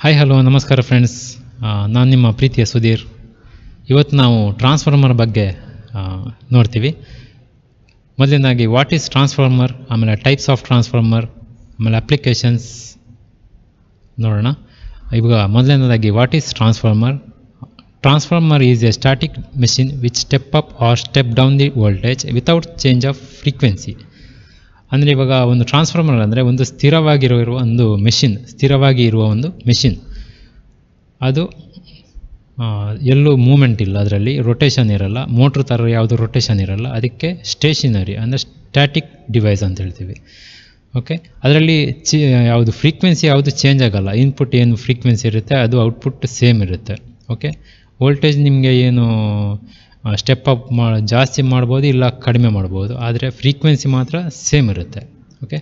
Hi hello ನಮಸ್ಕಾರ friends ನಾನು ನಿಮ್ಮ ಪ್ರೀತಿಯ ಸುಧೀರ್. ಇವತ್ತು ನಾವು ಟ್ರಾನ್ಸ್ಫಾರ್ಮರ್ ಬಗ್ಗೆ ನೋಡ್ತೀವಿ. ಮೊದಲನೇದಾಗಿ ವಾಟ್ ಈಸ್ ಟ್ರಾನ್ಸ್ಫಾರ್ಮರ್ ಆಮೇಲೆ ಟೈಪ್ಸ್ ಆಫ್ ಟ್ರಾನ್ಸ್ಫಾರ್ಮರ್ ಆಮೇಲೆ ಅಪ್ಲಿಕೇಶನ್ಸ್ ನೋಡೋಣ. ಇವಾಗ ಮೊದಲನೇದಾಗಿ what is transformer transformer is a static machine which step up or step down the voltage without change of frequency ಅಂದರೆ ಇವಾಗ ಒಂದು ಟ್ರಾನ್ಸ್ಫಾರ್ಮರ್ ಅಂದರೆ ಒಂದು ಸ್ಥಿರವಾಗಿರೋ ಇರುವ ಒಂದು ಮೆಷಿನ್ ಸ್ಥಿರವಾಗಿ ಇರುವ ಒಂದು ಮೆಷಿನ್ ಅದು ಎಲ್ಲೂ ಮೂಮೆಂಟ್ ಇಲ್ಲ ಅದರಲ್ಲಿ ರೊಟೇಷನ್ ಇರಲ್ಲ ಮೋಟ್ರ್ ಥರ ಯಾವುದು ರೊಟೇಷನ್ ಇರಲ್ಲ, ಅದಕ್ಕೆ ಸ್ಟೇಷನರಿ ಅಂದರೆ ಸ್ಟ್ಯಾಟಿಕ್ ಡಿವೈಸ್ ಅಂತ ಹೇಳ್ತೀವಿ. ಓಕೆ ಅದರಲ್ಲಿ ಚಿ, ಯಾವುದು ಫ್ರೀಕ್ವೆನ್ಸಿ ಯಾವುದು ಚೇಂಜ್ ಆಗಲ್ಲ ಇನ್ಪುಟ್ ಏನು ಫ್ರೀಕ್ವೆನ್ಸಿ ಇರುತ್ತೆ, ಅದು ಔಟ್ಪುಟ್ ಸೇಮ್ ಇರುತ್ತೆ. ಓಕೆ ವೋಲ್ಟೇಜ್ ನಿಮಗೆ ಏನು ಸ್ಟೆಪ್ ಅಪ್ ಮಾ, ಜಾಸ್ತಿ ಮಾಡ್ಬೋದು ಇಲ್ಲ ಕಡಿಮೆ ಮಾಡ್ಬೋದು. ಆದರೆ ಫ್ರೀಕ್ವೆನ್ಸಿ ಮಾತ್ರ ಸೇಮ್ ಇರುತ್ತೆ. ಓಕೆ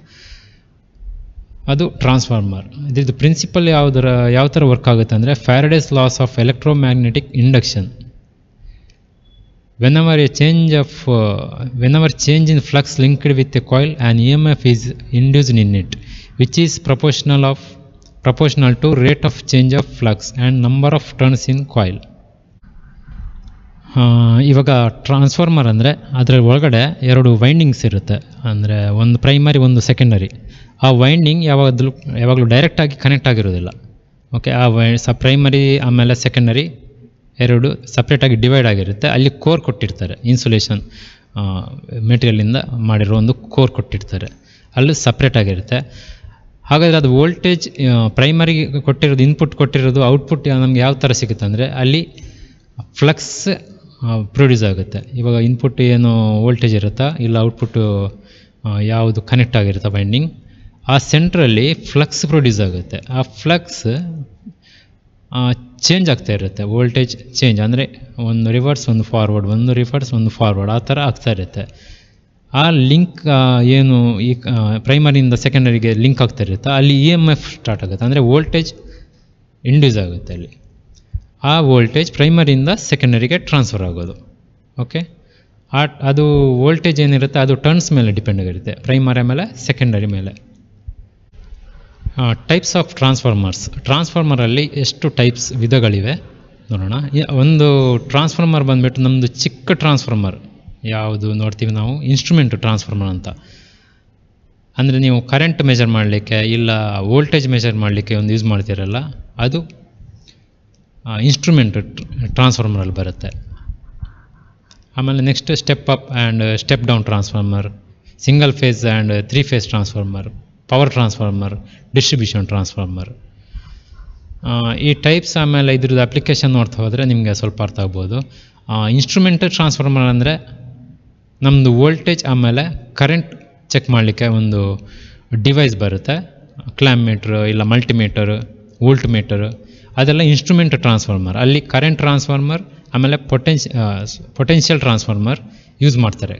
ಅದು ಟ್ರಾನ್ಸ್ಫಾರ್ಮರ್ ಇದ್ರದ್ದು ಪ್ರಿನ್ಸಿಪಲ್ ಯಾವ್ದರ, ಯಾವ ಥರ ವರ್ಕ್ ಆಗುತ್ತೆ ಅಂದರೆ Faraday's laws of electromagnetic induction whenever a change of whenever change in flux linked with a coil and E M F is induced in it which is proportional of proportional to rate of change of flux and number of turns in coil ಇವಾಗ transformer ಅಂದರೆ ಅದರ ಒಳಗಡೆ ಎರಡು windings ಇರುತ್ತೆ. ಅಂದರೆ ಒಂದು primary ಒಂದು secondary ಆ ವೈಂಡಿಂಗ್ ಯಾವಾಗಲೂ ಯಾವಾಗಲೂ ಡೈರೆಕ್ಟಾಗಿ ಕನೆಕ್ಟ್ ಆಗಿರೋದಿಲ್ಲ. ಓಕೆ ಆ ವೈ ಸ ಪ್ರೈಮರಿ ಆಮೇಲೆ ಸೆಕೆಂಡರಿ ಎರಡು ಸಪ್ರೇಟಾಗಿ ಡಿವೈಡ್ ಆಗಿರುತ್ತೆ. ಅಲ್ಲಿ ಕೋರ್ ಕೊಟ್ಟಿರ್ತಾರೆ. ಇನ್ಸುಲೇಷನ್ ಮೆಟೀರಿಯಲಿಂದ ಮಾಡಿರೋ ಒಂದು ಕೋರ್ ಕೊಟ್ಟಿರ್ತಾರೆ. ಅಲ್ಲಿ ಸಪ್ರೇಟ್ ಆಗಿರುತ್ತೆ. ಹಾಗಾದರೆ ಅದು ವೋಲ್ಟೇಜ್ ಪ್ರೈಮರಿಗೆ ಕೊಟ್ಟಿರೋದು ಇನ್ಪುಟ್ ಕೊಟ್ಟಿರೋದು ಔಟ್ಪುಟ್ ನಮ್ಗೆ ಯಾವ ಥರ ಸಿಗುತ್ತೆ ಅಂದರೆ ಅಲ್ಲಿ ಫ್ಲಕ್ಸ್ ಪ್ರೊಡ್ಯೂಸ್ ಆಗುತ್ತೆ. ಇವಾಗ ಇನ್ಪುಟ್ ಏನು ವೋಲ್ಟೇಜ್ ಇರುತ್ತಾ? ಇಲ್ಲ ಔಟ್ಪುಟ್ಟು ಯಾವುದು ಕನೆಕ್ಟ್ ಆಗಿರುತ್ತೆ ಬೈಂಡಿಂಗ್ ಆ ಸೆಂಟ್ರಲ್ಲಿ ಫ್ಲಕ್ಸ್ ಪ್ರೊಡ್ಯೂಸ್ ಆಗುತ್ತೆ. ಆ ಫ್ಲಕ್ಸ್ ಚೇಂಜ್ ಆಗ್ತಾ ಇರುತ್ತೆ. ವೋಲ್ಟೇಜ್ ಚೇಂಜ್ ಅಂದರೆ ಒಂದು ರಿವರ್ಸ್ ಒಂದು ಫಾರ್ವರ್ಡ್ ಒಂದು ರಿವರ್ಸ್ ಒಂದು ಫಾರ್ವರ್ಡ್ ಆ ಥರ ಆಗ್ತಾ ಇರುತ್ತೆ. ಆ ಲಿಂಕ್ ಏನು ಈ ಪ್ರೈಮರಿಯಿಂದ ಸೆಕೆಂಡರಿಗೆ ಲಿಂಕ್ ಆಗ್ತಾ ಇರುತ್ತೆ. ಅಲ್ಲಿ ಇ ಎಂ ಎಫ್ ಸ್ಟಾರ್ಟ್ ಆಗುತ್ತೆ. ಅಂದರೆ ವೋಲ್ಟೇಜ್ ಇಂಡ್ಯೂಸ್ ಆಗುತ್ತೆ ಅಲ್ಲಿ. ಆ ವೋಲ್ಟೇಜ್ ಪ್ರೈಮರಿಯಿಂದ ಸೆಕೆಂಡರಿಗೆ ಟ್ರಾನ್ಸ್ಫರ್ ಆಗೋದು. ಓಕೆ ಆ, ಅದು ವೋಲ್ಟೇಜ್ ಏನಿರುತ್ತೆ, ಅದು ಟರ್ನ್ಸ್ ಮೇಲೆ ಡಿಪೆಂಡ್ ಆಗಿರುತ್ತೆ. ಪ್ರೈಮರಿ ಮೇಲೆ ಸೆಕೆಂಡರಿ ಮೇಲೆ. ಟೈಪ್ಸ್ ಆಫ್ ಟ್ರಾನ್ಸ್ಫಾರ್ಮರ್ಸ್ ಟ್ರಾನ್ಸ್ಫಾರ್ಮರಲ್ಲಿ ಎಷ್ಟು ಟೈಪ್ಸ್ ವಿಧಗಳಿವೆ? ನೋಡೋಣ. ಒಂದು ಟ್ರಾನ್ಸ್ಫಾರ್ಮರ್ ಬಂದುಬಿಟ್ಟು ನಮ್ಮದು ಚಿಕ್ಕ ಟ್ರಾನ್ಸ್ಫಾರ್ಮರ್ ಯಾವುದು ನೋಡ್ತೀವಿ ನಾವು? ಇನ್ಸ್ಟ್ರೂಮೆಂಟ್ ಟ್ರಾನ್ಸ್ಫಾರ್ಮರ್ ಅಂತ. ಅಂದರೆ ನೀವು ಕರೆಂಟ್ ಮೆಜರ್ ಮಾಡಲಿಕ್ಕೆ, ಇಲ್ಲ ವೋಲ್ಟೇಜ್ ಮೆಜರ್ ಮಾಡಲಿಕ್ಕೆ ಒಂದು ಯೂಸ್ ಮಾಡ್ತೀರಲ್ಲ, ಅದು ಇನ್ಸ್ಟ್ರೂಮೆಂಟ್ ಟ್ರಾನ್ಸ್ಫಾರ್ಮರಲ್ಲಿ ಬರುತ್ತೆ. ಆಮೇಲೆ next step up and step down transformer single phase and three phase transformer power transformer distribution transformer ಈ ಟೈಪ್ಸ್ ಆಮೇಲೆ ಇದ್ರದ್ದು ಅಪ್ಲಿಕೇಶನ್ ನೋಡ್ತಾ ಹೋದರೆ ನಿಮಗೆ ಸ್ವಲ್ಪ ಅರ್ಥ ಆಗ್ಬೋದು. ಇನ್ಸ್ಟ್ರೂಮೆಂಟ್ ಟ್ರಾನ್ಸ್ಫಾರ್ಮರ್ ಅಂದರೆ ನಮ್ಮದು ವೋಲ್ಟೇಜ್ ಆಮೇಲೆ ಕರೆಂಟ್ ಚೆಕ್ ಮಾಡಲಿಕ್ಕೆ ಒಂದು ಡಿವೈಸ್ ಬರುತ್ತೆ. ಕ್ಲಾಮ್ ಮೀಟ್ರ್ ಇಲ್ಲ ಮಲ್ಟಿಮೀಟರ್ ವೋಲ್ಟ್ ಮೀಟರ್ ಅದೆಲ್ಲ ಇನ್ಸ್ಟ್ರೂಮೆಂಟ್ ಟ್ರಾನ್ಸ್ಫಾರ್ಮರ್ ಅಲ್ಲಿ ಕರೆಂಟ್ ಟ್ರಾನ್ಸ್ಫಾರ್ಮರ್ ಆಮೇಲೆ ಪೊಟೆನ್ಷಿಯ ಪೊಟೆನ್ಷಿಯಲ್ ಟ್ರಾನ್ಸ್ಫಾರ್ಮರ್ ಯೂಸ್ ಮಾಡ್ತಾರೆ.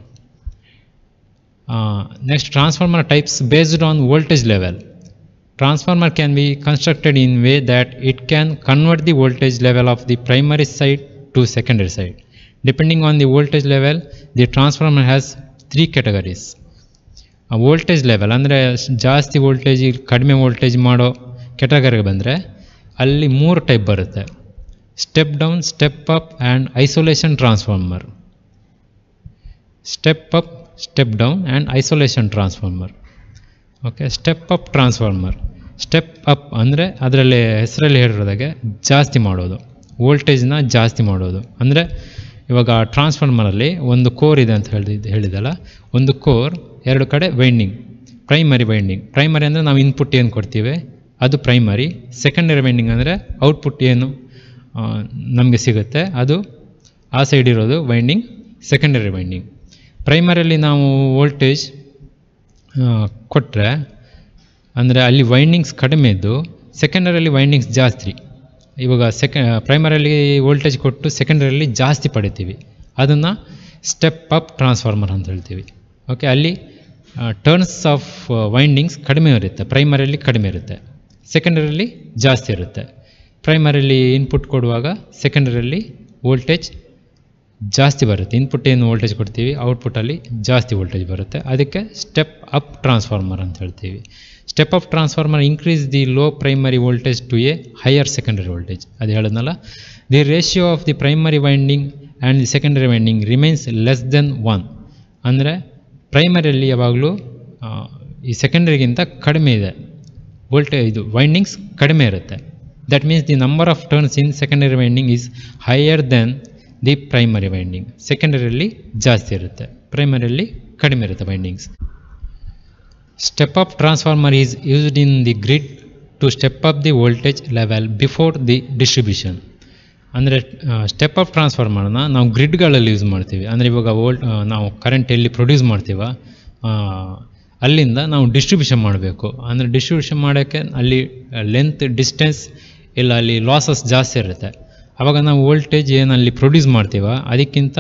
Next transformer types based on voltage level transformer can be constructed in way that it can convert the voltage level of the primary side to secondary side depending on the voltage level the transformer has three categories voltage level ಅಂದರೆ ಜಾಸ್ತಿ voltage ಕಡಿಮೆ voltage ಮಾಡೋ ಕ್ಯಾಟಗರಿಗೆ ಬಂದರೆ ಅಲ್ಲಿ ಮೂರು type ಬರುತ್ತೆ. Step down step up and isolation transformer step up step down and isolation transformer okay step up transformer step up ಅಂದರೆ ಅದರಲ್ಲಿ ಹೆಸರಲ್ಲಿ ಹೇಳಿರೋದಾಗೆ ಜಾಸ್ತಿ ಮಾಡೋದು. ವೋಲ್ಟೇಜ್ನ ಜಾಸ್ತಿ ಮಾಡೋದು. ಅಂದರೆ ಇವಾಗ ಟ್ರಾನ್ಸ್ಫಾರ್ಮರಲ್ಲಿ ಒಂದು ಕೋರ್ ಇದೆ ಅಂತ ಹೇಳಿದ, ಹೇಳಿದಲ್ಲ. ಒಂದು ಕೋರ್ ಎರಡು ಕಡೆ ವೈಂಡಿಂಗ್ ಪ್ರೈಮರಿ ವೈಂಡಿಂಗ್ ಪ್ರೈಮರಿ ಅಂದರೆ ನಾವು ಇನ್ಪುಟ್ ಏನು ಕೊಡ್ತೀವಿ? ಅದು ಪ್ರೈಮರಿ ಸೆಕೆಂಡರಿ ವೈಂಡಿಂಗ್ ಅಂದರೆ ಔಟ್ಪುಟ್ ಏನು ನಮಗೆ ಸಿಗುತ್ತೆ. ಅದು ಆ ಸೈಡ್ ಇರೋದು ವೈಂಡಿಂಗ್ ಸೆಕೆಂಡರಿ ವೈಂಡಿಂಗ್ ಪ್ರೈಮರಿಯಲ್ಲಿ ನಾವು ವೋಲ್ಟೇಜ್ ಕೊಟ್ಟರೆ ಅಂದರೆ ಅಲ್ಲಿ ವೈಂಡಿಂಗ್ಸ್ ಕಡಿಮೆ ಇದ್ದು ಸೆಕೆಂಡರಲ್ಲಿ ವೈಂಡಿಂಗ್ಸ್ ಜಾಸ್ತಿ. ಇವಾಗ ಸೆಕೆ ಪ್ರೈಮರಲ್ಲಿ ವೋಲ್ಟೇಜ್ ಕೊಟ್ಟು ಸೆಕೆಂಡರಲ್ಲಿ ಜಾಸ್ತಿ ಪಡಿತೀವಿ. ಅದನ್ನು ಸ್ಟೆಪ್ ಅಪ್ ಟ್ರಾನ್ಸ್ಫಾರ್ಮರ್ ಅಂತ ಹೇಳ್ತೀವಿ. ಓಕೆ ಅಲ್ಲಿ ಟರ್ನ್ಸ್ ಆಫ್ ವೈಂಡಿಂಗ್ಸ್ ಕಡಿಮೆ ಇರುತ್ತೆ. ಪ್ರೈಮರಿಯಲ್ಲಿ ಕಡಿಮೆ ಇರುತ್ತೆ. ಸೆಕೆಂಡರಲ್ಲಿ ಜಾಸ್ತಿ ಇರುತ್ತೆ. ಪ್ರೈಮರಿಯಲ್ಲಿ ಇನ್ಪುಟ್ ಕೊಡುವಾಗ ಸೆಕೆಂಡರಲ್ಲಿ ವೋಲ್ಟೇಜ್ ಜಾಸ್ತಿ ಬರುತ್ತೆ. ಇನ್ಪುಟ್ ಏನು ವೋಲ್ಟೇಜ್ ಕೊಡ್ತೀವಿ ಔಟ್ಪುಟಲ್ಲಿ ಜಾಸ್ತಿ ವೋಲ್ಟೇಜ್ ಬರುತ್ತೆ. ಅದಕ್ಕೆ ಸ್ಟೆಪ್ ಅಪ್ ಟ್ರಾನ್ಸ್ಫಾರ್ಮರ್ ಅಂತ ಹೇಳ್ತೀವಿ. Step up transformer increase the low primary voltage to a higher secondary voltage ಅದು ಹೇಳೋದ್ನಲ್ಲ? The ratio of the primary winding and the secondary winding remains less than one ಅಂದರೆ ಪ್ರೈಮರಿಯಲ್ಲಿ ಯಾವಾಗಲೂ ಈ ಸೆಕೆಂಡರಿಗಿಂತ ಕಡಿಮೆ ಇದೆ. ವೋಲ್ಟೇಜ್ ಇದು ವೈಂಡಿಂಗ್ಸ್ ಕಡಿಮೆ ಇರುತ್ತೆ. That means the number of turns in secondary winding is higher than the primary winding ಸೆಕೆಂಡರಿಯಲ್ಲಿ ಜಾಸ್ತಿ ಇರುತ್ತೆ. ಪ್ರೈಮರಿಯಲ್ಲಿ ಕಡಿಮೆ ಇರುತ್ತೆ windings step up transformer is used in the grid to step up the voltage level before the distribution ಅಂದರೆ step up ಟ್ರಾನ್ಸ್ಫಾರ್ಮರ್ನ ನಾವು ಗ್ರಿಡ್ಗಳಲ್ಲಿ use ಮಾಡ್ತೀವಿ. ಅಂದರೆ ಇವಾಗ ವೋಲ್ಟ್ ನಾವು ಕರೆಂಟ್ ಎಲ್ಲಿ ಪ್ರೊಡ್ಯೂಸ್ ಮಾಡ್ತೀವ ಅಲ್ಲಿಂದ ನಾವು ಡಿಸ್ಟ್ರಿಬ್ಯೂಷನ್ ಮಾಡಬೇಕು. ಅಂದರೆ ಡಿಸ್ಟ್ರಿಬ್ಯೂಷನ್ ಮಾಡೋಕ್ಕೆ ಅಲ್ಲಿ ಲೆಂತ್ ಡಿಸ್ಟೆನ್ಸ್ ಇಲ್ಲ ಅಲ್ಲಿ ಲಾಸಸ್ ಜಾಸ್ತಿ ಇರುತ್ತೆ. ಆವಾಗ ನಾವು ವೋಲ್ಟೇಜ್ ಏನು ಅಲ್ಲಿ ಪ್ರೊಡ್ಯೂಸ್ ಮಾಡ್ತೀವ ಅದಕ್ಕಿಂತ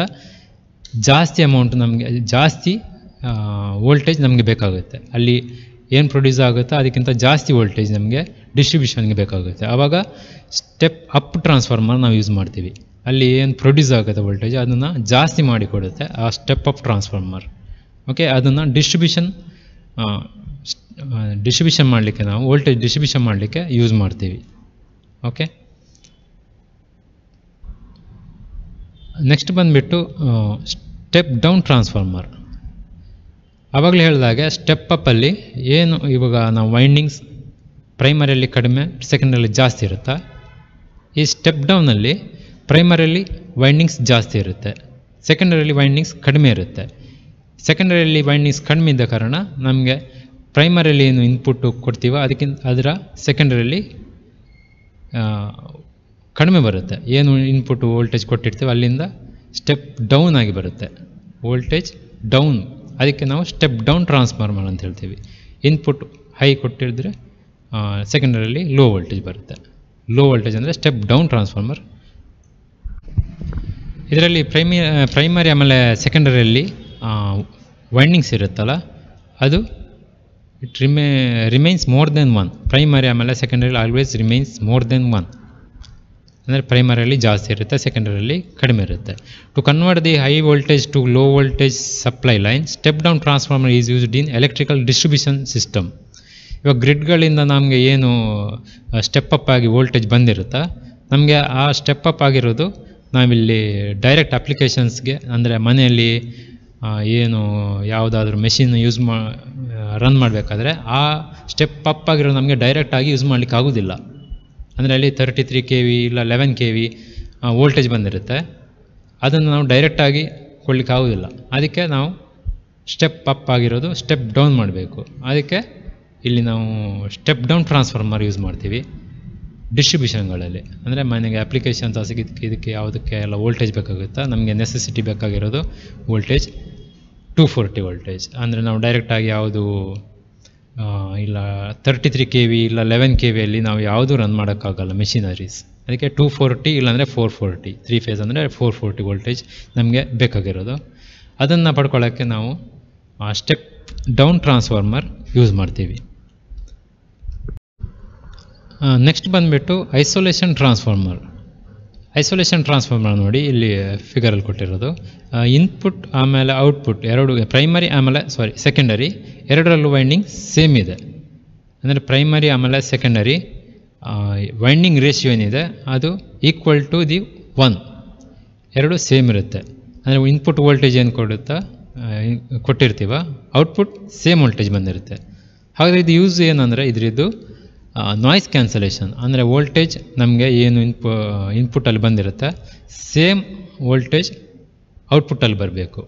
ಜಾಸ್ತಿ ಅಮೌಂಟ್ ನಮಗೆ, ಜಾಸ್ತಿ ವೋಲ್ಟೇಜ್ ನಮಗೆ ಬೇಕಾಗುತ್ತೆ. ಅಲ್ಲಿ ಏನು ಪ್ರೊಡ್ಯೂಸ್ ಆಗುತ್ತೋ ಅದಕ್ಕಿಂತ ಜಾಸ್ತಿ ವೋಲ್ಟೇಜ್ ನಮಗೆ ಡಿಸ್ಟ್ರಿಬ್ಯೂಷನ್ಗೆ ಬೇಕಾಗುತ್ತೆ. ಆವಾಗ ಸ್ಟೆಪ್ ಅಪ್ ಟ್ರಾನ್ಸ್ಫಾರ್ಮರ್ ನಾವು ಯೂಸ್ ಮಾಡ್ತೀವಿ. ಅಲ್ಲಿ ಏನು ಪ್ರೊಡ್ಯೂಸ್ ಆಗುತ್ತೆ ವೋಲ್ಟೇಜ್ ಅದನ್ನು ಜಾಸ್ತಿ ಮಾಡಿ ಕೊಡುತ್ತೆ ಆ ಸ್ಟೆಪ್ ಅಪ್ ಟ್ರಾನ್ಸ್ಫಾರ್ಮರ್ ಓಕೆ ಅದನ್ನು ಡಿಸ್ಟ್ರಿಬ್ಯೂಷನ್ ಡಿಸ್ಟ್ರಿಬ್ಯೂಷನ್ ಮಾಡಲಿಕ್ಕೆ ನಾವು ವೋಲ್ಟೇಜ್ ಡಿಸ್ಟ್ರಿಬ್ಯೂಷನ್ ಮಾಡಲಿಕ್ಕೆ ಯೂಸ್ ಮಾಡ್ತೀವಿ. ಓಕೆ ನೆಕ್ಸ್ಟ್ ಬಂದುಬಿಟ್ಟು ಸ್ಟೆಪ್ ಡೌನ್ ಟ್ರಾನ್ಸ್ಫಾರ್ಮರ್ ಆವಾಗಲೇ ಹೇಳಿದಾಗೆ ಸ್ಟೆಪ್ ಅಪ್ಪಲ್ಲಿ ಏನು ಇವಾಗ ನಾವು ವೈಂಡಿಂಗ್ಸ್ ಪ್ರೈಮರಿಯಲ್ಲಿ ಕಡಿಮೆ ಸೆಕೆಂಡಲ್ಲಿ ಜಾಸ್ತಿ ಇರುತ್ತಾ? ಈ ಸ್ಟೆಪ್ ಡೌನಲ್ಲಿ ಪ್ರೈಮರಿಯಲ್ಲಿ ವೈಂಡಿಂಗ್ಸ್ ಜಾಸ್ತಿ ಇರುತ್ತೆ. ಸೆಕೆಂಡರಿಯಲ್ಲಿ ವೈಂಡಿಂಗ್ಸ್ ಕಡಿಮೆ ಇರುತ್ತೆ. ಸೆಕೆಂಡರಿಯಲ್ಲಿ ವೈಂಡಿಂಗ್ಸ್ ಕಡಿಮೆ ಇದ್ದ ಕಾರಣ. ನಮಗೆ ಪ್ರೈಮರಿಯಲ್ಲಿ ಏನು ಇನ್ಪುಟ್ಟು ಕೊಡ್ತೀವೋ ಅದಕ್ಕಿಂತ ಅದರ ಸೆಕೆಂಡರಿಯಲ್ಲಿ ಕಡಿಮೆ ಬರುತ್ತೆ. ಏನು ಇನ್ಪುಟ್ ವೋಲ್ಟೇಜ್ ಕೊಟ್ಟಿರ್ತೀವಿ ಅಲ್ಲಿಂದ ಸ್ಟೆಪ್ ಡೌನ್ ಆಗಿ ಬರುತ್ತೆ. ವೋಲ್ಟೇಜ್ ಡೌನ್ ಅದಕ್ಕೆ ನಾವು ಸ್ಟೆಪ್ ಡೌನ್ ಟ್ರಾನ್ಸ್ಫಾರ್ಮರ್ ಅಂತ ಹೇಳ್ತೀವಿ. ಇನ್ಪುಟ್ ಹೈ ಕೊಟ್ಟಿದ್ರೆ ಸೆಕೆಂಡರಿಯಲ್ಲಿ ಲೋ ವೋಲ್ಟೇಜ್ ಬರುತ್ತೆ. ಲೋ ವೋಲ್ಟೇಜ್ ಅಂದರೆ ಸ್ಟೆಪ್ ಡೌನ್ ಟ್ರಾನ್ಸ್ಫಾರ್ಮರ್ ಇದರಲ್ಲಿ ಪ್ರೈಮಿ ಪ್ರೈಮರಿ ಆಮೇಲೆ ಸೆಕೆಂಡರಿಯಲ್ಲಿ ವೈಂಡಿಂಗ್ಸ್ ಇರುತ್ತಲ್ಲ, ಅದು it ರಿಮೇ remains more than one primary ಆಮೇಲೆ secondary always remains more than one ಅಂದರೆ ಪ್ರೈಮರಿಯಲ್ಲಿ ಜಾಸ್ತಿ ಇರುತ್ತೆ ಸೆಕೆಂಡರಿಯಲ್ಲಿ ಕಡಿಮೆ ಇರುತ್ತೆ. To convert the high voltage to low voltage supply line step down transformer is used in electrical distribution system ಇವಾಗ ಗ್ರಿಡ್ಗಳಿಂದ ನಮಗೆ ಏನು ಸ್ಟೆಪ್ ಅಪ್ ಆಗಿ ವೋಲ್ಟೇಜ್ ಬಂದಿರುತ್ತಾ, ನಮಗೆ ಆ ಸ್ಟೆಪ್ ಅಪ್ ಆಗಿರೋದು ನಾವಿಲ್ಲಿ ಡೈರೆಕ್ಟ್ ಅಪ್ಲಿಕೇಶನ್ಸ್ಗೆ ಅಂದರೆ ಮನೆಯಲ್ಲಿ ಏನು, ಯಾವುದಾದ್ರೂ ಮೆಷಿನ್ ಯೂಸ್ ಮಾ ರನ್ ಮಾಡಬೇಕಾದ್ರೆ ಆ ಸ್ಟೆಪ್ ಅಪ್ ಆಗಿರೋ ನಮಗೆ ಡೈರೆಕ್ಟಾಗಿ ಯೂಸ್ ಮಾಡಲಿಕ್ಕೆ ಆಗೋದಿಲ್ಲ. ಅಂದರೆ ಅಲ್ಲಿ ತರ್ಟಿ ತ್ರೀ ಕೆ ವಿ ಇಲ್ಲ ಲೆವೆನ್ ಕೆ ವಿ ವೋಲ್ಟೇಜ್ ಬಂದಿರುತ್ತೆ. ಅದನ್ನು ನಾವು ಡೈರೆಕ್ಟಾಗಿ ಕೊಡಲಿಕ್ಕೆ ಆಗೋದಿಲ್ಲ. ಅದಕ್ಕೆ ನಾವು ಸ್ಟೆಪ್ ಅಪ್ ಆಗಿರೋದು ಸ್ಟೆಪ್ ಡೌನ್ ಮಾಡಬೇಕು. ಅದಕ್ಕೆ ಇಲ್ಲಿ ನಾವು ಸ್ಟೆಪ್ ಡೌನ್ ಟ್ರಾನ್ಸ್ಫಾರ್ಮರ್ ಯೂಸ್ ಮಾಡ್ತೀವಿ. ಡಿಸ್ಟ್ರಿಬ್ಯೂಷನ್ಗಳಲ್ಲಿ ಅಂದರೆ ಮನೆಗೆ ಅಪ್ಲಿಕೇಶನ್ ಇದಕ್ಕೆ ಇದಕ್ಕೆ ಯಾವುದಕ್ಕೆ ಎಲ್ಲ ವೋಲ್ಟೇಜ್ ಬೇಕಾಗುತ್ತಾ, ನಮಗೆ ನೆಸೆಸಿಟಿ ಬೇಕಾಗಿರೋದು ವೋಲ್ಟೇಜ್ ಟೂ ಫೋರ್ಟಿ ವೋಲ್ಟೇಜ್ ಅಂದರೆ ನಾವು ಡೈರೆಕ್ಟಾಗಿ ಯಾವುದು ಇಲ್ಲ ತರ್ಟಿ ತ್ರೀ ಕೆ ವಿ ಇಲ್ಲ ಲೆವೆನ್ ಕೆ ವಿಯಲ್ಲಿ ನಾವು ಯಾವುದೂ ರನ್ ಮಾಡೋಕ್ಕಾಗಲ್ಲ ಮೆಷಿನರೀಸ್ ಅದಕ್ಕೆ ಟೂ ಫೋರ್ಟಿ ಇಲ್ಲಾಂದರೆ ಫೋರ್ ಫೋರ್ಟಿ ತ್ರೀ ಫೇಸ್ ಅಂದರೆ ಫೋರ್ ಫೋರ್ಟಿ ವೋಲ್ಟೇಜ್ ನಮಗೆ ಬೇಕಾಗಿರೋದು. ಅದನ್ನು ಪಡ್ಕೊಳ್ಳೋಕ್ಕೆ ನಾವು ಸ್ಟೆಪ್ ಡೌನ್ ಟ್ರಾನ್ಸ್ಫಾರ್ಮರ್ ಯೂಸ್ ಮಾಡ್ತೀವಿ. ನೆಕ್ಸ್ಟ್ ಬಂದುಬಿಟ್ಟು ಐಸೋಲೇಷನ್ ಟ್ರಾನ್ಸ್ಫಾರ್ಮರ್ ಐಸೋಲೇಷನ್ ಟ್ರಾನ್ಸ್ಫಾರ್ಮರ್ ನೋಡಿ, ಇಲ್ಲಿ ಫಿಗರಲ್ಲಿ ಕೊಟ್ಟಿರೋದು. ಇನ್ಪುಟ್ ಆಮೇಲೆ ಔಟ್ಪುಟ್ ಎರಡು ಪ್ರೈಮರಿ ಆಮೇಲೆ ಸಾರಿ ಸೆಕೆಂಡರಿ ಎರಡರಲ್ಲೂ ವೈಂಡಿಂಗ್ ಸೇಮ್ ಇದೆ. ಅಂದರೆ ಪ್ರೈಮರಿ ಆಮೇಲೆ ಸೆಕೆಂಡರಿ ವೈಂಡಿಂಗ್ ರೇಷಿಯೋ ಏನಿದೆ, ಅದು ಈಕ್ವಲ್ ಟು ದಿ ಒನ್ ಎರಡು ಸೇಮ್ ಇರುತ್ತೆ. ಅಂದರೆ ಇನ್ಪುಟ್ ವೋಲ್ಟೇಜ್ ಏನು ಕೊಡುತ್ತಾ ಕೊಟ್ಟಿರ್ತೀವ ಔಟ್ಪುಟ್ ಸೇಮ್ ವೋಲ್ಟೇಜ್ ಬಂದಿರುತ್ತೆ. ಹಾಗಾದರೆ ಇದು ಯೂಸ್ ಏನಂದರೆ, ಇದರದ್ದು ನಾಯ್ಸ್ ಕ್ಯಾನ್ಸಲೇಷನ್ ಅಂದರೆ ವೋಲ್ಟೇಜ್ ನಮಗೆ ಏನು ಇನ್ಪು ಇನ್ಪುಟಲ್ಲಿ ಬಂದಿರುತ್ತೆ. ಸೇಮ್ ವೋಲ್ಟೇಜ್ ಔಟ್ಪುಟ್ಟಲ್ಲಿ ಬರಬೇಕು.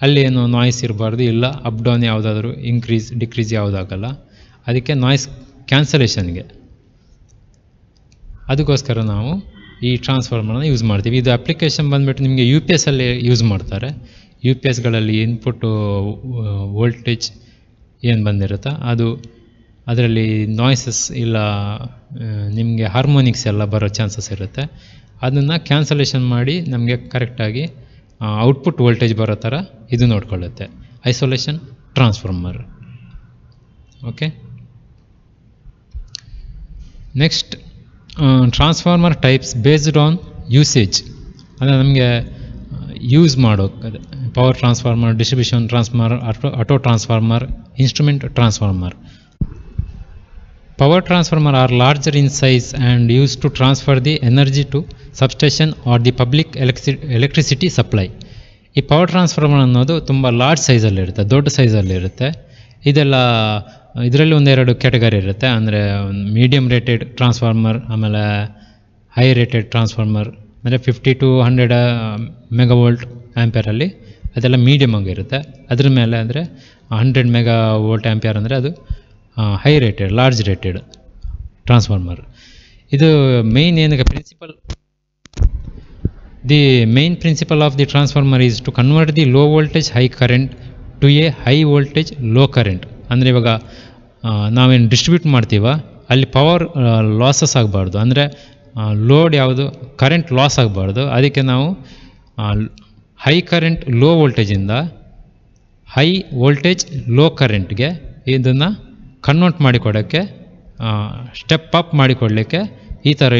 ಅಲ್ಲಿ ಏನು ನಾಯ್ಸ್ ಇರಬಾರ್ದು, ಇಲ್ಲ ಅಪ್ ಡೌನ್ ಯಾವುದಾದ್ರೂ ಇನ್ಕ್ರೀಸ್ ಡಿಕ್ರೀಸ್ ಯಾವುದಾಗಲ್ಲ. ಅದಕ್ಕೆ ನಾಯ್ಸ್ ಕ್ಯಾನ್ಸಲೇಷನ್ಗೆ ಅದಕ್ಕೋಸ್ಕರ ನಾವು ಈ ಟ್ರಾನ್ಸ್ಫಾರ್ಮರ್ನ ಯೂಸ್ ಮಾಡ್ತೀವಿ. ಇದು ಅಪ್ಲಿಕೇಶನ್ ಬಂದುಬಿಟ್ಟು ನಿಮಗೆ ಯು ಪಿ ಎಸ್ಸಲ್ಲಿ ಯೂಸ್ ಮಾಡ್ತಾರೆ. ಯು ಪಿ ಎಸ್ಗಳಲ್ಲಿ ಇನ್ಪುಟ್ಟು ವೋಲ್ಟೇಜ್ ಏನು ಬಂದಿರುತ್ತೋ, ಅದು ಅದರಲ್ಲಿ ನಾಯ್ಸಸ್ ಇಲ್ಲ ನಿಮಗೆ ಹಾರ್ಮೋನಿಕ್ಸ್ ಎಲ್ಲ ಬರೋ ಚಾನ್ಸಸ್ ಇರುತ್ತೆ. ಅದನ್ನು ಕ್ಯಾನ್ಸಲೇಷನ್ ಮಾಡಿ ನಮಗೆ ಕರೆಕ್ಟಾಗಿ ಔಟ್ಪುಟ್ ವೋಲ್ಟೇಜ್ ಬರೋ ಥರ ಇದು ನೋಡ್ಕೊಳ್ಳುತ್ತೆ. Isolation transformer okay next transformer types based on usage ಅಂದರೆ ನಮಗೆ ಯೂಸ್ ಮಾಡೋಕೆ power transformer distribution transformer auto transformer instrument transformer power transformer are larger in size and used to transfer the energy to substation or the public electricity electricity supply ಈ power transformer ಅನ್ನೋದು ತುಂಬ large ಸೈಜಲ್ಲಿರುತ್ತೆ ದೊಡ್ಡ ಸೈಜಲ್ಲಿರುತ್ತೆ ಇದೆಲ್ಲ, ಇದರಲ್ಲಿ ಒಂದೆರಡು category ಇರುತ್ತೆ. ಅಂದರೆ medium rated transformer ಆಮೇಲೆ ಹೈ ರೇಟೆಡ್ ಟ್ರಾನ್ಸ್ಫಾರ್ಮರ್ ಅಂದರೆ ಫಿಫ್ಟಿ ಟು ಹಂಡ್ರೆಡ್ ಮೆಗಾವೋಲ್ಟ್ ಆ್ಯಂಪಿಯರಲ್ಲಿ ಅದೆಲ್ಲ ಮೀಡಿಯಮ್ ಆಗಿರುತ್ತೆ ಅದ್ರ ಮೇಲೆ ಅಂದರೆ ಹಂಡ್ರೆಡ್ ಮೆಗಾ ವೋಲ್ಟ್ ಆ್ಯಂಪಿಯರ್ ಅಂದರೆ ಅದು high rated large rated transformer ಇದು ಮೇನ್ ಏನಕ್ಕೆ principle the main principle of the transformer is to convert the low voltage high current to a high voltage low current ಅಂದರೆ ಇವಾಗ ನಾವೇನು distribute ಮಾಡ್ತೀವ, ಅಲ್ಲಿ power losses ಆಗಬಾರ್ದು. ಅಂದರೆ ಲೋಡ್ ಯಾವುದು ಕರೆಂಟ್ ಲಾಸ್ ಆಗಬಾರ್ದು. ಅದಕ್ಕೆ ನಾವು ಹೈ ಕರೆಂಟ್ ಲೋ ವೋಲ್ಟೇಜಿಂದ ಹೈ ವೋಲ್ಟೇಜ್ ಲೋ ಕರೆಂಟ್ಗೆ ಇದನ್ನು ಕನ್ವರ್ಟ್ ಮಾಡಿಕೊಡೋಕ್ಕೆ ಸ್ಟೆಪ್ ಅಪ್ ಮಾಡಿಕೊಡಲಿಕ್ಕೆ ಈ ಥರ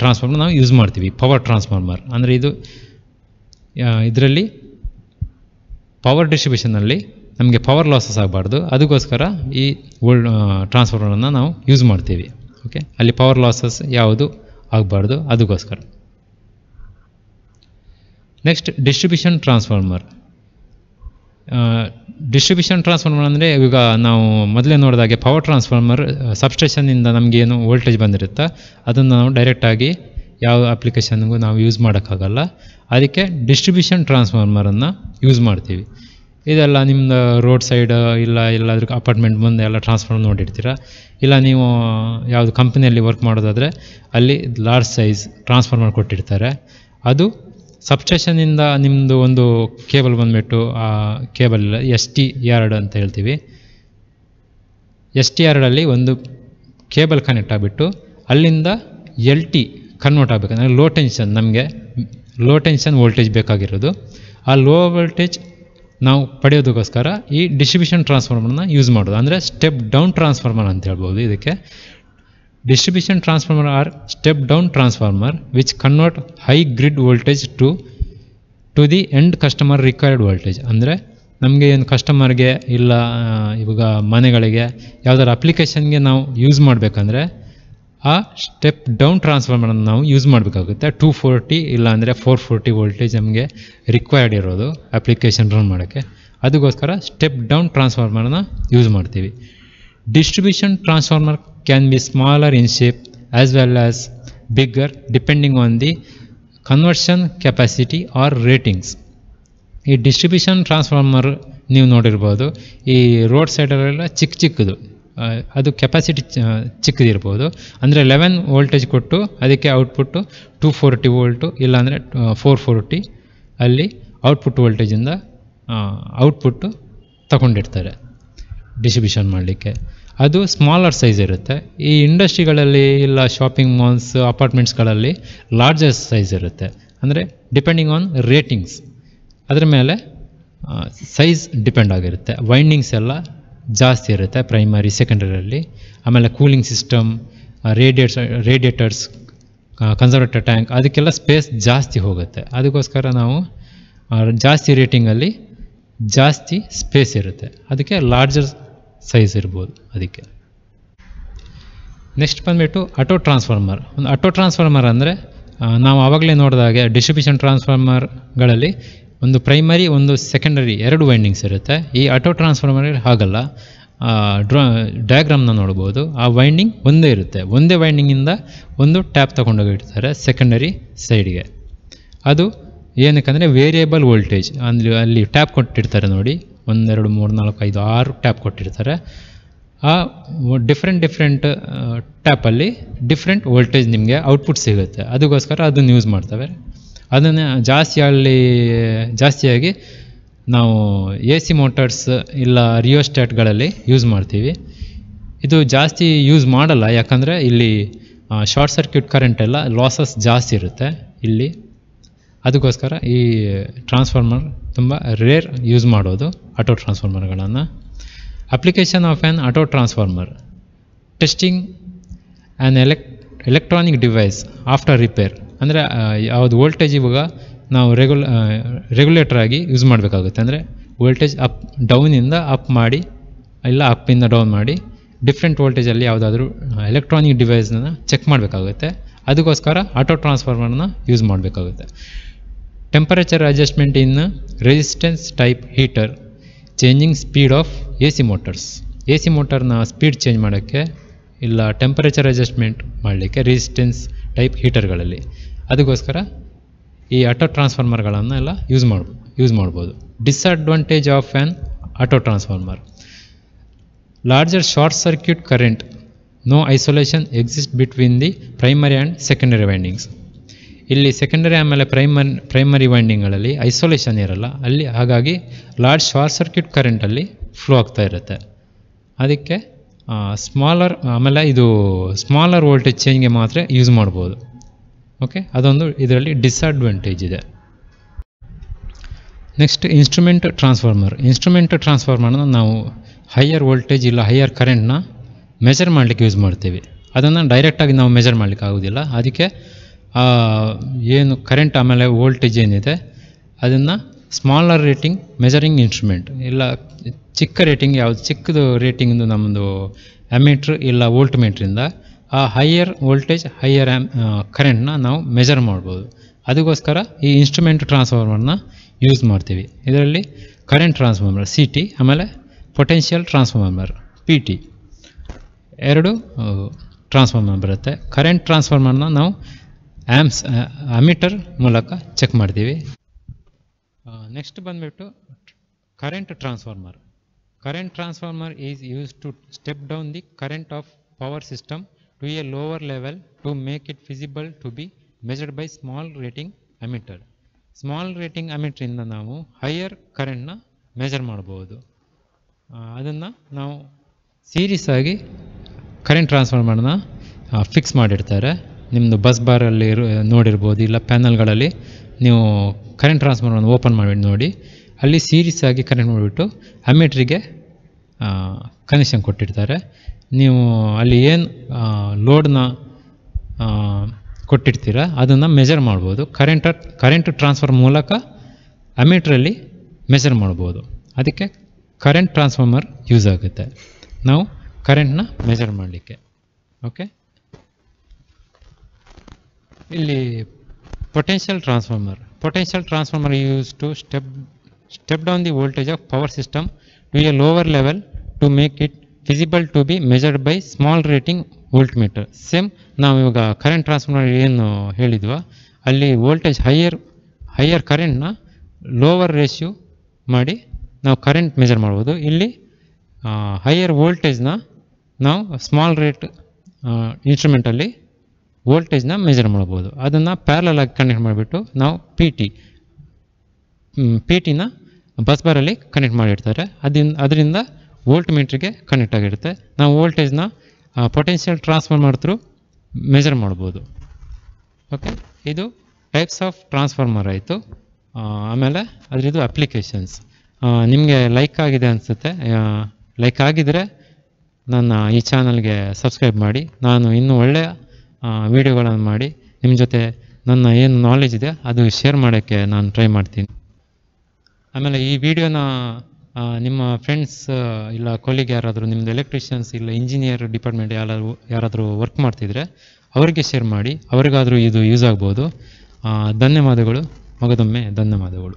ಟ್ರಾನ್ಸ್ಫಾರ್ಮರ್ ನಾವು ಯೂಸ್ ಮಾಡ್ತೀವಿ ಪವರ್ ಟ್ರಾನ್ಸ್ಫಾರ್ಮರ್ ಅಂದರೆ ಇದು ಇದರಲ್ಲಿ ಪವರ್ ಡಿಸ್ಟ್ರಿಬ್ಯೂಷನಲ್ಲಿ ನಮಗೆ ಪವರ್ ಲಾಸಸ್ ಆಗಬಾರ್ದು. ಅದಕ್ಕೋಸ್ಕರ ಈ ಓಲ್ಡ್ ಟ್ರಾನ್ಸ್ಫಾರ್ಮರನ್ನು ನಾವು ಯೂಸ್ ಮಾಡ್ತೀವಿ. ಓಕೆ ಅಲ್ಲಿ ಪವರ್ ಲಾಸಸ್ ಯಾವುದು ಆಗಬಾರ್ದು, ಅದಕ್ಕೋಸ್ಕರ. Next distribution transformer distribution transformer ಅಂದರೆ ಈಗ ನಾವು ಮೊದಲೇ ನೋಡಿದಾಗೆ ಪವರ್ ಟ್ರಾನ್ಸ್ಫಾರ್ಮರ್ ಸಬ್ಸ್ಟೇಷನ್ನಿಂದ ನಮಗೇನು ವೋಲ್ಟೇಜ್ ಬಂದಿರುತ್ತೆ, ಅದನ್ನು ನಾವು ಡೈರೆಕ್ಟಾಗಿ ಯಾವ ಅಪ್ಲಿಕೇಶನ್ಗೂ ನಾವು ಯೂಸ್ ಮಾಡೋಕ್ಕಾಗಲ್ಲ. ಅದಕ್ಕೆ ಡಿಸ್ಟ್ರಿಬ್ಯೂಷನ್ ಟ್ರಾನ್ಸ್ಫಾರ್ಮರನ್ನು ಯೂಸ್ ಮಾಡ್ತೀವಿ. ಇದೆಲ್ಲ ನಿಮ್ಮದು ರೋಡ್ ಸೈಡ್ ಇಲ್ಲ ಎಲ್ಲಾದ್ರೂ ಅಪಾರ್ಟ್ಮೆಂಟ್ ಮುಂದೆ ಎಲ್ಲ ಟ್ರಾನ್ಸ್ಫಾರ್ಮರ್ ನೋಡಿರ್ತೀರ? ಇಲ್ಲ ನೀವು ಯಾವುದು ಕಂಪ್ನಿಯಲ್ಲಿ ವರ್ಕ್ ಮಾಡೋದಾದರೆ ಅಲ್ಲಿ ಲಾರ್ಜ್ ಸೈಜ್ ಟ್ರಾನ್ಸ್ಫಾರ್ಮರ್ ಕೊಟ್ಟಿರ್ತಾರೆ. ಅದು ಸಬ್ಸ್ಟೇಷನಿಂದ ನಿಮ್ಮದು ಒಂದು ಕೇಬಲ್ ಬಂದುಬಿಟ್ಟು, ಆ, ಕೇಬಲ್ ಎಸ್ ಟಿ ಯಾರ್ಡ್ ಅಂತ ಹೇಳ್ತೀವಿ. ಎಸ್ ಟಿ ಯಾರ್ಡಲ್ಲಿ ಒಂದು ಕೇಬಲ್ ಕನೆಕ್ಟ್ ಆಗಿಬಿಟ್ಟು, ಅಲ್ಲಿಂದ ಎಲ್ ಟಿ ಕನ್ವರ್ಟ್ ಆಗಬೇಕು. ಅಂದರೆ ಲೋ ಟೆನ್ಷನ್ ನಮಗೆ. ಲೋ ಟೆನ್ಷನ್ ವೋಲ್ಟೇಜ್ ಬೇಕಾಗಿರೋದು. ಆ ಲೋ ವೋಲ್ಟೇಜ್ ನಾವು ಪಡೆಯೋದಕ್ಕೋಸ್ಕರ ಈ ಡಿಸ್ಟ್ರಿಬ್ಯೂಷನ್ ಟ್ರಾನ್ಸ್ಫಾರ್ಮರ್ನ ಯೂಸ್ ಮಾಡೋದು. ಅಂದರೆ ಸ್ಟೆಪ್ ಡೌನ್ ಟ್ರಾನ್ಸ್ಫಾರ್ಮರ್ ಅಂತ ಹೇಳ್ಬೋದು ಇದಕ್ಕೆ. Distribution transformer or step down transformer which convert high grid voltage to the end customer required voltage ಅಂದರೆ ನಮಗೆ ಏನು ಕಸ್ಟಮರ್ಗೆ ಇಲ್ಲ ಇವಾಗ ಮನೆಗಳಿಗೆ ಯಾವುದಾದ್ರು ಅಪ್ಲಿಕೇಶನ್ಗೆ ನಾವು ಯೂಸ್ ಮಾಡಬೇಕಂದ್ರೆ, ಆ ಸ್ಟೆಪ್ ಡೌನ್ ಟ್ರಾನ್ಸ್ಫಾರ್ಮರನ್ನು ನಾವು ಯೂಸ್ ಮಾಡಬೇಕಾಗುತ್ತೆ. ಟೂ ಫೋರ್ಟಿ ಇಲ್ಲ ಅಂದರೆ ಫೋರ್ ಫೋರ್ಟಿ ವೋಲ್ಟೇಜ್ ನಮಗೆ ರಿಕ್ವೈರ್ಡ್ ಇರೋದು ಅಪ್ಲಿಕೇಶನ್ ರನ್ ಮಾಡೋಕ್ಕೆ. ಅದಕ್ಕೋಸ್ಕರ ಸ್ಟೆಪ್ ಡೌನ್ ಟ್ರಾನ್ಸ್ಫಾರ್ಮರ್ನ ಯೂಸ್ ಮಾಡ್ತೀವಿ. Distribution transformer can be smaller in shape as well as bigger depending on the conversion capacity or ratings ಈ ಡಿಸ್ಟ್ರಿಬ್ಯೂಷನ್ ಟ್ರಾನ್ಸ್ಫಾರ್ಮರ್ ನೀವು ನೋಡಿರ್ಬೋದು, ಈ ರೋಡ್ ಸೈಡಲ್ಲೆಲ್ಲ ಚಿಕ್ಕ ಚಿಕ್ಕದು. ಅದು ಕೆಪಾಸಿಟಿ ಚಿಕ್ಕದಿರ್ಬೋದು. ಅಂದರೆ ಲೆವೆನ್ ವೋಲ್ಟೇಜ್ ಕೊಟ್ಟು ಅದಕ್ಕೆ ಔಟ್ಪುಟ್ಟು ಟೂ ಫೋರ್ಟಿ ವೋಲ್ಟು ಇಲ್ಲಾಂದರೆ ಫೋರ್ ಫೋರ್ಟಿ ಅಲ್ಲಿ ಔಟ್ಪುಟ್ ವೋಲ್ಟೇಜಿಂದ ಔಟ್ಪುಟ್ಟು ತಗೊಂಡಿರ್ತಾರೆ ಡಿಸ್ಟ್ರಿಬ್ಯೂಷನ್ ಮಾಡಲಿಕ್ಕೆ. ಅದು ಸ್ಮಾಲರ್ ಸೈಜ್ ಇರುತ್ತೆ. ಈ ಇಂಡಸ್ಟ್ರಿಗಳಲ್ಲಿ ಇಲ್ಲ ಶಾಪಿಂಗ್ ಮಾಲ್ಸ್ ಅಪಾರ್ಟ್ಮೆಂಟ್ಸ್ಗಳಲ್ಲಿ ಲಾರ್ಜೆಸ್ಟ್ ಸೈಜ್ ಇರುತ್ತೆ. ಅಂದರೆ ಡಿಪೆಂಡಿಂಗ್ ಆನ್ ರೇಟಿಂಗ್ಸ್ ಅದರ ಮೇಲೆ ಸೈಜ್ ಡಿಪೆಂಡ್ ಆಗಿರುತ್ತೆ. ವೈಂಡಿಂಗ್ಸ್ ಎಲ್ಲ ಜಾಸ್ತಿ ಇರುತ್ತೆ ಪ್ರೈಮರಿ ಸೆಕೆಂಡರಿಯಲ್ಲಿ ಆಮೇಲೆ cooling system radiates radiators conservator tank ಅದಕ್ಕೆಲ್ಲ ಸ್ಪೇಸ್ ಜಾಸ್ತಿ ಹೋಗುತ್ತೆ. ಅದಕ್ಕೋಸ್ಕರ ನಾವು ಜಾಸ್ತಿ ರೇಟಿಂಗಲ್ಲಿ ಜಾಸ್ತಿ ಸ್ಪೇಸ್ ಇರುತ್ತೆ. ಅದಕ್ಕೆ ಲಾರ್ಜರ್ ಸೈಜ್ ಇರ್ಬೋದು ಅದಕ್ಕೆ. ನೆಕ್ಸ್ಟ್ ಬಂದುಬಿಟ್ಟು ಆಟೋ ಟ್ರಾನ್ಸ್ಫಾರ್ಮರ್ ಒಂದು ಆಟೋ ಟ್ರಾನ್ಸ್ಫಾರ್ಮರ್ ಅಂದರೆ ನಾವು ಆವಾಗಲೇ ನೋಡಿದಾಗೆ ಡಿಸ್ಟ್ರಿಬ್ಯೂಷನ್ ಟ್ರಾನ್ಸ್ಫಾರ್ಮರ್ಗಳಲ್ಲಿ ಒಂದು ಪ್ರೈಮರಿ ಒಂದು ಸೆಕೆಂಡರಿ ಎರಡು ವೈಂಡಿಂಗ್ಸ್ ಇರುತ್ತೆ. ಈ ಆಟೋ ಟ್ರಾನ್ಸ್ಫಾರ್ಮರ್ ಹಾಗಲ್ಲ. ಡ್ರಾ ಡಯಾಗ್ರಾಮ್ನ ನೋಡ್ಬೋದು. ಆ ವೈಂಡಿಂಗ್ ಒಂದೇ ಇರುತ್ತೆ. ಒಂದೇ ವೈಂಡಿಂಗಿಂದ ಒಂದು ಟ್ಯಾಪ್ ತೊಗೊಂಡೋಗಿರ್ತಾರೆ ಸೆಕೆಂಡರಿ ಸೈಡ್ಗೆ ಅದು ಏನಕ್ಕಂದರೆ ವೇರಿಯೇಬಲ್ ವೋಲ್ಟೇಜ್ ಅಂದರೆ ಅಲ್ಲಿ ಟ್ಯಾಪ್ ಕೊಟ್ಟಿರ್ತಾರೆ ನೋಡಿ. ಒಂದೆರಡು, ಮೂರು, ನಾಲ್ಕು, ಐದು, ಆರು ಟ್ಯಾಪ್ ಕೊಟ್ಟಿರ್ತಾರೆ. ಆ ಡಿಫ್ರೆಂಟ್ ಡಿಫ್ರೆಂಟ್ ಟ್ಯಾಪಲ್ಲಿ ಡಿಫ್ರೆಂಟ್ ವೋಲ್ಟೇಜ್ ನಿಮಗೆ ಔಟ್ಪುಟ್ ಸಿಗುತ್ತೆ. ಅದಕ್ಕೋಸ್ಕರ ಅದನ್ನು ಯೂಸ್ ಮಾಡ್ತವೆ. ಅದನ್ನು ಜಾಸ್ತಿ ಅಲ್ಲಿ ಜಾಸ್ತಿಯಾಗಿ ನಾವು ಎ ಸಿ ಮೋಟರ್ಸ್ ಇಲ್ಲ ರಿಯೋಸ್ಟ್ಯಾಟ್ಗಳಲ್ಲಿ ಯೂಸ್ ಮಾಡ್ತೀವಿ. ಇದು ಜಾಸ್ತಿ ಯೂಸ್ ಮಾಡಲ್ಲ. ಯಾಕಂದರೆ ಇಲ್ಲಿ ಶಾರ್ಟ್ ಸರ್ಕ್ಯೂಟ್ ಕರೆಂಟ್ ಎಲ್ಲ ಲಾಸಸ್ ಜಾಸ್ತಿ ಇರುತ್ತೆ ಇಲ್ಲಿ. ಅದಕ್ಕೋಸ್ಕರ ಈ ಟ್ರಾನ್ಸ್ಫಾರ್ಮರ್ ತುಂಬ ರೇರ್ ಯೂಸ್ ಮಾಡೋದು auto ಟ್ರಾನ್ಸ್ಫಾರ್ಮರ್ಗಳನ್ನು application of an auto transformer testing an ಎಲೆಕ್ electronic device after repair ಅಂದರೆ ಯಾವುದು ವೋಲ್ಟೇಜ್ ಇವಾಗ ನಾವು ರೆಗ್ಯುಲ ರೆಗ್ಯುಲೇಟರ್ ಆಗಿ ಯೂಸ್ ಮಾಡಬೇಕಾಗುತ್ತೆ. ಅಂದರೆ ವೋಲ್ಟೇಜ್ ಅಪ್ ಡೌನಿಂದ ಅಪ್ ಮಾಡಿ, ಇಲ್ಲ ಅಪ್ಪಿಂದ ಡೌನ್ ಮಾಡಿ ಡಿಫ್ರೆಂಟ್ ವೋಲ್ಟೇಜಲ್ಲಿ ಯಾವುದಾದ್ರೂ ಎಲೆಕ್ಟ್ರಾನಿಕ್ ಡಿವೈಸ್ನ ಚೆಕ್ ಮಾಡಬೇಕಾಗುತ್ತೆ. ಅದಕ್ಕೋಸ್ಕರ ಆಟೋ ಟ್ರಾನ್ಸ್ಫಾರ್ಮರ್ನ ಯೂಸ್ ಮಾಡಬೇಕಾಗುತ್ತೆ. Temperature adjustment in resistance type heater changing speed of A C motors A C ಮೋಟರ್ನ speed change ಮಾಡೋಕ್ಕೆ ಇಲ್ಲ ಟೆಂಪರೇಚರ್ ಅಡ್ಜಸ್ಟ್ಮೆಂಟ್ ಮಾಡಲಿಕ್ಕೆ ರೆಸಿಸ್ಟೆನ್ಸ್ ಟೈಪ್ ಹೀಟರ್ಗಳಲ್ಲಿ ಅದಕ್ಕೋಸ್ಕರ ಈ ಆಟೋ ಟ್ರಾನ್ಸ್ಫಾರ್ಮರ್ಗಳನ್ನು ಎಲ್ಲ ಯೂಸ್ ಮಾಡ್ಬೋದು ಯೂಸ್ ಮಾಡ್ಬೋದು. Disadvantage of an auto transformer larger short circuit current no isolation exist between the primary and secondary windings ಇಲ್ಲಿ ಸೆಕೆಂಡರಿ ಆಮೇಲೆ ಪ್ರೈಮರಿ ಪ್ರೈಮರಿ ವೈಂಡಿಂಗ್ಗಳಲ್ಲಿ ಐಸೋಲೇಷನ್ ಇರಲ್ಲ. ಅಲ್ಲಿ ಹಾಗಾಗಿ ಲಾರ್ಜ್ ಶಾರ್ಟ್ ಸರ್ಕ್ಯೂಟ್ ಕರೆಂಟಲ್ಲಿ ಫ್ಲೋ ಆಗ್ತಾ ಇರುತ್ತೆ. ಅದಕ್ಕೆ ಸ್ಮಾಲರ್ ಆಮೇಲೆ ಇದು ಸ್ಮಾಲರ್ ವೋಲ್ಟೇಜ್ ಚೇಂಜ್ಗೆ ಮಾತ್ರ ಯೂಸ್ ಮಾಡ್ಬೋದು. ಓಕೆ ಅದೊಂದು ಇದರಲ್ಲಿ ಡಿಸ್ಅಡ್ವಾಂಟೇಜ್ ಇದೆ. ನೆಕ್ಸ್ಟ್ ಇನ್ಸ್ಟ್ರೂಮೆಂಟ್ ಟ್ರಾನ್ಸ್ಫಾರ್ಮರ್ ಇನ್ಸ್ಟ್ರೂಮೆಂಟ್ ಟ್ರಾನ್ಸ್ಫಾರ್ಮರ್ನ ನಾವು ಹೈಯರ್ ವೋಲ್ಟೇಜ್ ಇಲ್ಲ ಹೈಯರ್ ಕರೆಂಟ್ನ ಮೆಜರ್ ಮಾಡಲಿಕ್ಕೆ ಯೂಸ್ ಮಾಡ್ತೀವಿ. ಅದನ್ನು ಡೈರೆಕ್ಟಾಗಿ ನಾವು ಮೆಜರ್ ಮಾಡಲಿಕ್ಕೆ ಆಗೋದಿಲ್ಲ. ಅದಕ್ಕೆ ಏನು ಕರೆಂಟ್ ಆಮೇಲೆ ವೋಲ್ಟೇಜ್ ಏನಿದೆ, ಅದನ್ನು ಸ್ಮಾಲರ್ ರೇಟಿಂಗ್ ಮೆಜರಿಂಗ್ ಇನ್ಸ್ಟ್ರೂಮೆಂಟ್ ಇಲ್ಲ, ಚಿಕ್ಕ ರೇಟಿಂಗ್ ಯಾವುದು, ಚಿಕ್ಕದು ರೇಟಿಂಗ್ದು ನಮ್ಮದು ಅಮೀಟ್ರ್ ಇಲ್ಲ ವೋಲ್ಟ್ ಮೀಟ್ರಿಂದ ಆ ಹೈಯರ್ ವೋಲ್ಟೇಜ್ ಹೈಯರ್ ಆ್ಯಮ್ ಕರೆಂಟ್ನ ನಾವು ಮೆಜರ್ ಮಾಡ್ಬೋದು. ಅದಕ್ಕೋಸ್ಕರ ಈ ಇನ್ಸ್ಟ್ರೂಮೆಂಟ್ ಟ್ರಾನ್ಸ್ಫಾರ್ಮರ್ನ ಯೂಸ್ ಮಾಡ್ತೀವಿ. ಇದರಲ್ಲಿ ಕರೆಂಟ್ ಟ್ರಾನ್ಸ್ಫಾರ್ಮರ್ ಸಿ ಟಿ ಆಮೇಲೆ ಪೊಟೆನ್ಷಿಯಲ್ ಟ್ರಾನ್ಸ್ಫಾರ್ಮರ್ ಪಿ ಟಿ ಎರಡು ಟ್ರಾನ್ಸ್ಫಾರ್ಮರ್ ಬರುತ್ತೆ. ಕರೆಂಟ್ ಟ್ರಾನ್ಸ್ಫಾರ್ಮರ್ನ ನಾವು ಆ್ಯಮ್ಸ್ ಅಮೀಟರ್ ಮೂಲಕ ಚೆಕ್ ಮಾಡ್ತೀವಿ. ನೆಕ್ಸ್ಟ್ ಬಂದುಬಿಟ್ಟು current transformer current transformer is use to step down the current of power system to a lower level to make it feasible to be measured by small rating ammeter small rating ಅಮಿಟ್ರಿಂದ ನಾವು higher ಕರೆಂಟ್ನ measure ಮಾಡ್ಬೋದು. ಅದನ್ನು ನಾವು series ಆಗಿ current ಟ್ರಾನ್ಸ್ಫಾರ್ಮರ್ನ fix ಮಾಡಿರ್ತಾರೆ. ನಿಮ್ಮದು bus ಬಾರಲ್ಲಿ ನೋಡಿರ್ಬೋದು, ಇಲ್ಲ ಪ್ಯಾನಲ್ಗಳಲ್ಲಿ ನೀವು ಕರೆಂಟ್ ಟ್ರಾನ್ಸ್ಫಾರ್ಮರ್ನ ಓಪನ್ ಮಾಡಿ ನೋಡಿ. ಅಲ್ಲಿ ಸೀರೀಸ್ ಆಗಿ ಕನೆಕ್ಟ್ ಮಾಡಿಬಿಟ್ಟು ಅಮೀಟ್ರಿಗೆ ಕನೆಕ್ಷನ್ ಕೊಟ್ಟಿರ್ತಾರೆ. ನೀವು ಅಲ್ಲಿ ಏನು ಲೋಡನ್ನ ಕೊಟ್ಟಿರ್ತೀರ, ಅದನ್ನು ಮೆಜರ್ ಮಾಡ್ಬೋದು. ಕರೆಂಟ್ ಕರೆಂಟ್ ಟ್ರಾನ್ಸ್ಫರ್ ಮೂಲಕ ಅಮೀಟ್ರಲ್ಲಿ ಮೆಜರ್ ಮಾಡ್ಬೋದು. ಅದಕ್ಕೆ ಕರೆಂಟ್ ಟ್ರಾನ್ಸ್ಫಾರ್ಮರ್ ಯೂಸ್ ಆಗುತ್ತೆ. ನಾವು ಕರೆಂಟ್ನ ಮೆಜರ್ ಮಾಡಲಿಕ್ಕೆ. ಓಕೆ ಇಲ್ಲಿ potential transformer potential transformer use to step step down the voltage of power system to a lower level to make it feasible to be measured by small rating voltmeter same ನಾವು ಇವಾಗ current transformer ಏನು ಹೇಳಿದ್ವ, ಅಲ್ಲಿ voltage higher higher ಕರೆಂಟ್ನ lower ratio ಮಾಡಿ ನಾವು current measure ಮಾಡ್ಬೋದು. ಇಲ್ಲಿ ಹೈಯರ್ ವೋಲ್ಟೇಜ್ನ ನಾವು ಸ್ಮಾಲ್ ರೇಟ್ ಇನ್ಸ್ಟ್ರೂಮೆಂಟಲ್ಲಿ ವೋಲ್ಟೇಜ್ನ ಮೆಜರ್ ಮಾಡ್ಬೋದು. ಅದನ್ನು ಪ್ಯಾರಲಲ್ ಆಗಿ ಕನೆಕ್ಟ್ ಮಾಡಿಬಿಟ್ಟು ನಾವು ಪಿ ಟಿ ಪಿ ಟಿನ ಬಸ್ ಬಾರಲ್ಲಿ ಕನೆಕ್ಟ್ ಮಾಡಿರ್ತಾರೆ. ಅದಿಂದ ಅದರಿಂದ ವೋಲ್ಟ್ ಮೀಟ್ರಿಗೆ ಕನೆಕ್ಟ್ ಆಗಿರುತ್ತೆ. ನಾವು ವೋಲ್ಟೇಜ್ನ ಪೊಟೆನ್ಷಿಯಲ್ ಟ್ರಾನ್ಸ್ಫರ್ ಥ್ರೂ ಮೆಜರ್ ಮಾಡ್ಬೋದು. ಓಕೆ ಇದು ಟೈಪ್ಸ್ ಆಫ್ ಟ್ರಾನ್ಸ್ಫಾರ್ಮರ್ ಆಯಿತು. ಆಮೇಲೆ ಅದರದು ಅಪ್ಲಿಕೇಶನ್ಸ್ ನಿಮಗೆ ಲೈಕ್ ಆಗಿದೆ ಅನಿಸುತ್ತೆ. ಲೈಕ್ ಆಗಿದರೆ ನನ್ನ ಈ ಚಾನಲ್ಗೆ ಸಬ್ಸ್ಕ್ರೈಬ್ ಮಾಡಿ. ನಾನು ಇನ್ನೂ ಒಳ್ಳೆಯ ವೀಡಿಯೋಗಳನ್ನು ಮಾಡಿ ನಿಮ್ಮ ಜೊತೆ ನನ್ನ ಏನು ನಾಲೆಜ್ ಇದೆ ಅದು ಶೇರ್ ಮಾಡೋಕ್ಕೆ ನಾನು ಟ್ರೈ ಮಾಡ್ತೀನಿ. ಆಮೇಲೆ ಈ ವಿಡಿಯೋನ ನಿಮ್ಮ ಫ್ರೆಂಡ್ಸ್ ಇಲ್ಲ ಕೊಲಿಗೆ ಯಾರಾದರೂ ನಿಮ್ಮದು ಎಲೆಕ್ಟ್ರಿಷಿಯನ್ಸ್ ಇಲ್ಲ ಇಂಜಿನಿಯರ್ ಡಿಪಾರ್ಟ್ಮೆಂಟ್ ಯಾರಾದರೂ ಯಾರಾದರೂ ವರ್ಕ್ ಮಾಡ್ತಿದ್ರೆ ಅವರಿಗೆ ಶೇರ್ ಮಾಡಿ, ಅವರಿಗಾದರೂ ಇದು ಯೂಸ್ ಆಗ್ಬೋದು. ಧನ್ಯವಾದಗಳು, ಮಗದೊಮ್ಮೆ ಧನ್ಯವಾದಗಳು.